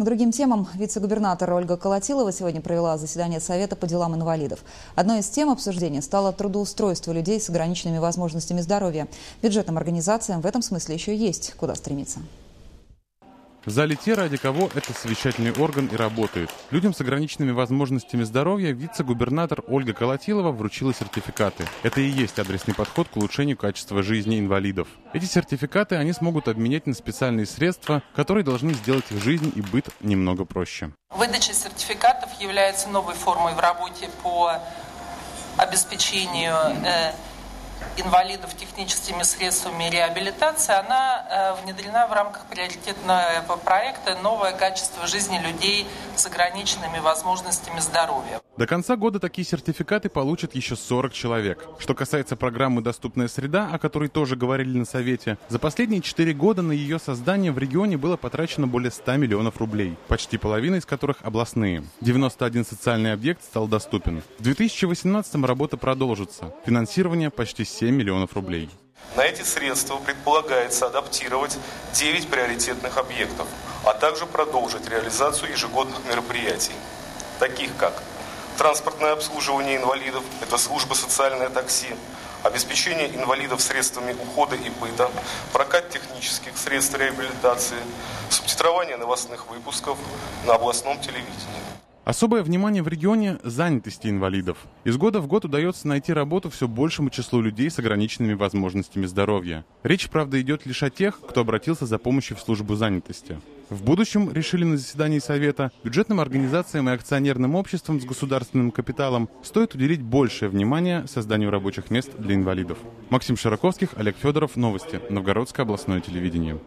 К другим темам вице-губернатор Ольга Колотилова сегодня провела заседание Совета по делам инвалидов. Одной из тем обсуждения стало трудоустройство людей с ограниченными возможностями здоровья. Бюджетным организациям в этом смысле еще есть куда стремиться. В зале те, ради кого этот совещательный орган и работает. Людям с ограниченными возможностями здоровья вице-губернатор Ольга Колотилова вручила сертификаты. Это и есть адресный подход к улучшению качества жизни инвалидов. Эти сертификаты они смогут обменять на специальные средства, которые должны сделать их жизнь и быт немного проще. Выдача сертификатов является новой формой в работе по обеспечению э, инвалидов техническими средствами реабилитации, она э, внедрена в рамках приоритетного проекта «Новое качество жизни людей с ограниченными возможностями здоровья». До конца года такие сертификаты получат еще 40 человек. Что касается программы «Доступная среда», о которой тоже говорили на Совете, за последние 4 года на ее создание в регионе было потрачено более 100 миллионов рублей, почти половина из которых областные. 91 социальный объект стал доступен. В 2018 работа продолжится. Финансирование почти 7 миллионов рублей. На эти средства предполагается адаптировать 9 приоритетных объектов, а также продолжить реализацию ежегодных мероприятий, таких как транспортное обслуживание инвалидов, это служба социальное такси, обеспечение инвалидов средствами ухода и быта, прокат технических средств реабилитации, субтитрование новостных выпусков на областном телевидении. Особое внимание в регионе – занятости инвалидов. Из года в год удается найти работу все большему числу людей с ограниченными возможностями здоровья. Речь, правда, идет лишь о тех, кто обратился за помощью в службу занятости. В будущем, решили на заседании Совета, бюджетным организациям и акционерным обществам с государственным капиталом стоит уделить большее внимание созданию рабочих мест для инвалидов. Максим Широковских, Олег Федоров, Новости. Новгородское областное телевидение.